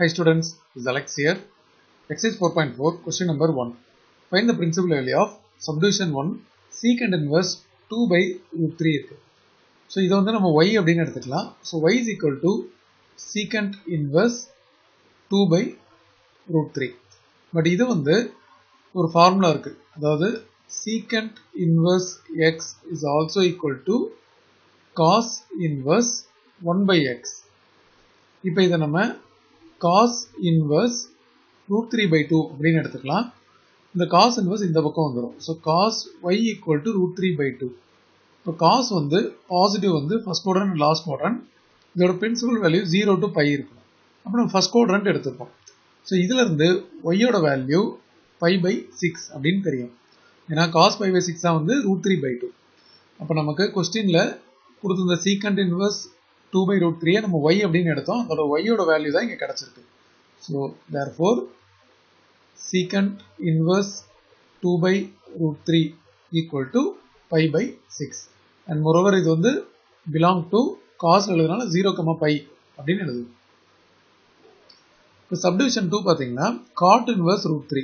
Hi students, this is Alex here. Exercise 4.4, question number 1. Find the principal value of subdivision 1 secant inverse 2 by root 3 இருக்கு so இதை வந்து நம்ம y அப்படின்னு எடுத்துக்கலாம் so y is equal to secant inverse 2 by root 3 but இது வந்து ஒரு formula இருக்கு அதாவது secant inverse x is also equal to cos inverse 1 by x இப்போ இதை நம்ம cos inverse root three by two அப்படின்னு எடுத்துக்கலாம். இந்த காஸ் இன்வர்ஸ் இந்த பக்கம் வந்துடும் so cos y equal to root three by two இப்போ காஸ் வந்து பாசிட்டிவ் வந்து first quadrant and last quadrant இதோட principal value zero to pi இருக்கும் அப்போ நம்ம ஃபர்ஸ்ட் குவாட்ரண்ட் எடுத்துப்போம். ஸோ இதுலேருந்து ஒய்யோட வேல்யூ பை பை சிக்ஸ் அப்படின்னு தெரியும். ஏன்னா காஸ் பை பை சிக்ஸ் தான் வந்து ரூட் த்ரீ பை டூ அப்போ நமக்கு கொஸ்டினில் கொடுத்துருந்த secant inverse two by root த்ரீயை நம்ம ஒய் அப்படின்னு எடுத்தோம். அதோட ஒய்யோட வேல்யூ தான் இங்கே கிடச்சிருக்கு. So therefore secant inverse two by root three equal to pi by six and moreover இது வந்து பிலாங் டு காஸ் எழுதுனால ஜீரோ கமா பை அப்படின்னு எழுதுது இப்போ சப்டிவிஷன் டூ பார்த்தீங்கன்னா cot inverse root three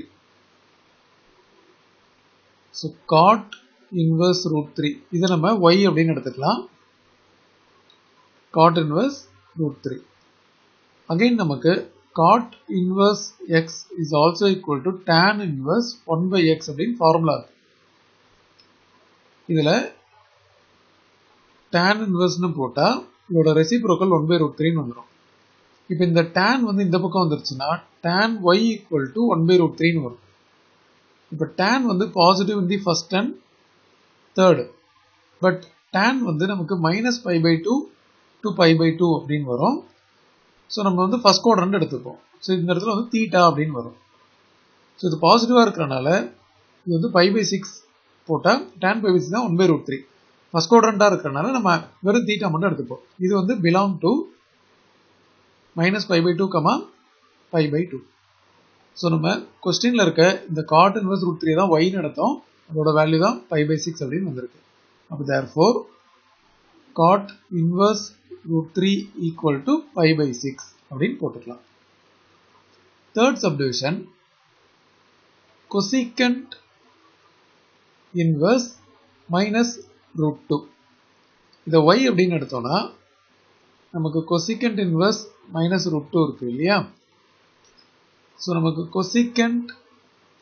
so cot inverse root three இதை நம்ம Y அப்படின்னு எடுத்துக்கலாம். God inverse root three again நமக்கு God inverse X is also equal to tan inverse one by X அப்படின்னு formula இருக்கு. இதில் டேன் இன்வர்ஸ்னு போட்டால் இதோட ரெசிப்ரோக்கல் ஒன் பை ரூட் த்ரீன்னு வந்துடும் இப்போ இந்த டேன் வந்து இந்த பக்கம் வந்துருச்சுன்னா tan y equal to one by root த்ரீன்னு வரும். இப்போ டேன் வந்து positive in the first and third but tan வந்து நமக்கு minus pi by two to pi by pi அப்படின்னு வரும். ஸோ நம்ம வந்து ஃபர்ஸ்ட் குவாட்ரண்ட் எடுத்துப்போம். ஸோ இந்த இடத்துல வந்து தீட்டா அப்படின்னு வரும். ஸோ இது பாசிட்டிவாக இருக்கிறனால இது வந்து பை பை சிக்ஸ் போட்டால் டேன் பை பை சிக்ஸ் தான் one by root three first குவாட்ரண்ட்டாக இருக்கிறனால நம்ம வெறும் தீட்டா மட்டும் எடுத்துப்போம். இது வந்து belong to minus pi by two comma pi by two so நம்ம கொஸ்டினில் இருக்க இந்த காட் இன்வர்ஸ் ரூட் த்ரீ தான் ஒய்னு எடுத்தோம். அதோட வேல்யூ தான் பை பை சிக்ஸ் அப்படின்னு வந்திருக்கு. அப்போ therefore cot inverse root three equal to five by six அப்படின்னு போட்டுக்கலாம். Third subdivision cosecant inverse minus root two இதை ஒய் அப்படின்னு எடுத்தோம்னா நமக்கு cosecant inverse minus root two இருக்கு இல்லையா? ஸோ நமக்கு கொசிகண்ட்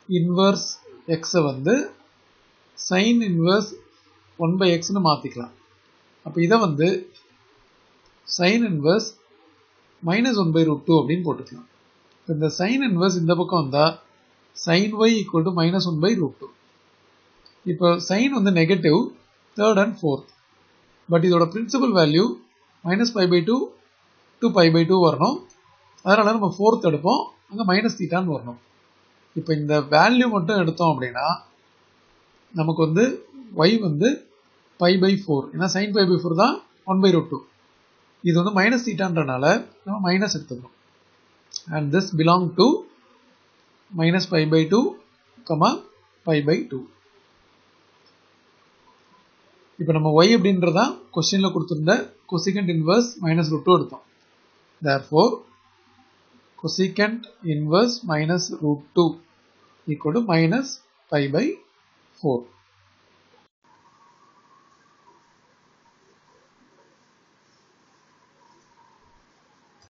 இன்வர்ஸ் எக்ஸை வந்து சைன் இன்வர்ஸ் ஒன் பை எக்ஸ்னு மாற்றிக்கலாம் அப்போ இதை வந்து sine inverse minus one by root two அப்படின்னு போட்டுக்கலாம். இப்போ இந்த சைன் இன்வர்ஸ் இந்த பக்கம் வந்தால் sine y equal to minus one by root two இப்போ சைன் வந்து negative third and fourth but இதோட principal value minus five by two to five by two வரணும். அதனால நம்ம ஃபோர்த் எடுப்போம். அங்கே மைனஸ் தீட்டான்னு வரணும். இப்போ இந்த வேல்யூ மட்டும் எடுத்தோம் அப்படின்னா நமக்கு வந்து ஒய் வந்து பை பை ஃபோர் ஏன்னா சைன் பை பை ஃபோர் தான் ஒன் பை ரூட் டூ இது வந்து மைனஸ் தீட்டான்றனால நம்ம மைனஸ் எடுத்துக்கணும். And this belong to minus pi by two comma pi by two இப்போ நம்ம ஒய் அப்படின்றதா கொஸ்டினில் கொடுத்துருந்த cosecant inverse minus root two எடுத்தோம். Therefore cosecant inverse minus root two equal to minus pi by four